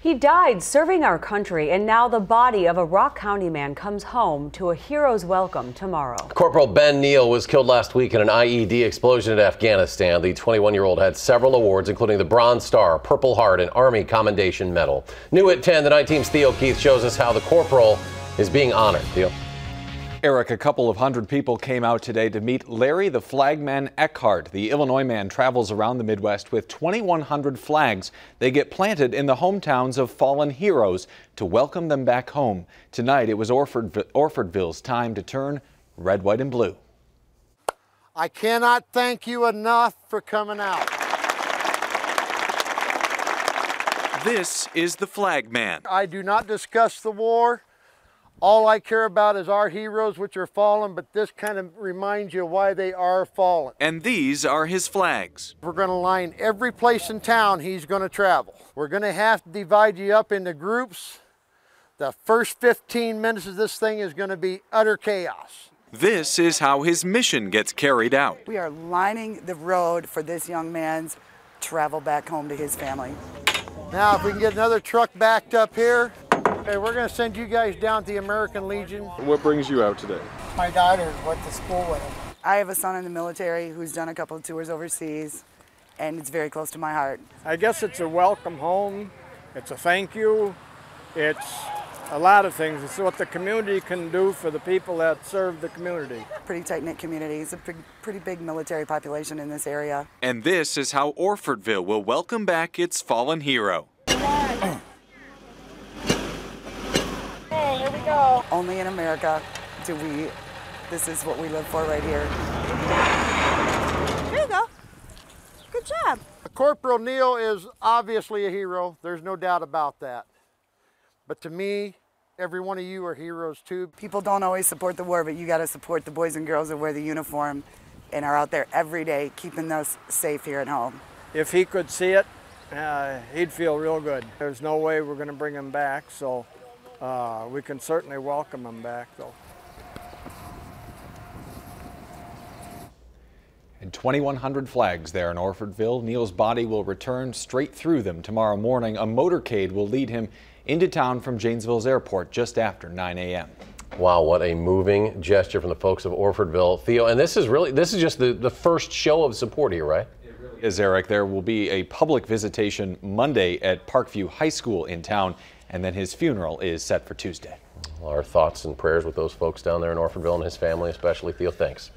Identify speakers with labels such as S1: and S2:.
S1: He died serving our country, and now the body of a Rock County man comes home to a hero's welcome tomorrow.
S2: Corporal Ben Neal was killed last week in an IED explosion in Afghanistan. The 21 year old had several awards, including the Bronze Star, Purple Heart, and Army Commendation Medal. New at 10, the 19th Theo Keith shows us how the corporal is being honored. Theo.
S3: Eric, a couple of hundred people came out today to meet Larry the Flagman Eckhart. The Illinois man travels around the Midwest with 2,100 flags. They get planted in the hometowns of fallen heroes to welcome them back home. Tonight, it was Orford, Orfordville's time to turn red, white, and blue.
S4: I cannot thank you enough for coming out.
S5: This is the Flagman.
S4: I do not discuss the war. All I care about is our heroes, which are fallen, but this kind of reminds you why they are fallen.
S5: And these are his flags.
S4: We're going to line every place in town he's going to travel. We're going to have to divide you up into groups. The first 15 minutes of this thing is going to be utter chaos.
S5: This is how his mission gets carried out.
S6: We are lining the road for this young man's travel back home to his family.
S4: Now, if we can get another truck backed up here, Okay, we're going to send you guys down to the American Legion.
S7: What brings you out today?
S4: My daughter went to school with him.
S6: I have a son in the military who's done a couple of tours overseas, and it's very close to my heart.
S8: I guess it's a welcome home. It's a thank you. It's a lot of things. It's what the community can do for the people that serve the community.
S6: Pretty tight-knit community. It's a pretty, pretty big military population in this area.
S5: And this is how Orfordville will welcome back its fallen hero.
S6: here we go. Only in America do we, this is what we live for right here.
S9: There you go. Good job.
S4: Corporal Neal is obviously a hero. There's no doubt about that. But to me, every one of you are heroes too.
S6: People don't always support the war, but you got to support the boys and girls that wear the uniform and are out there every day keeping us safe here at home.
S8: If he could see it, uh, he'd feel real good. There's no way we're going to bring him back, so uh, we can certainly welcome them back, though.
S3: And 2,100 flags there in Orfordville. Neal's body will return straight through them tomorrow morning. A motorcade will lead him into town from Janesville's airport just after 9 a.m.
S2: Wow, what a moving gesture from the folks of Orfordville. Theo, and this is really, this is just the, the first show of support here, right?
S3: It really is, Eric. There will be a public visitation Monday at Parkview High School in town and then his funeral is set for Tuesday.
S2: Our thoughts and prayers with those folks down there in Orfordville and his family, especially. Theo, thanks.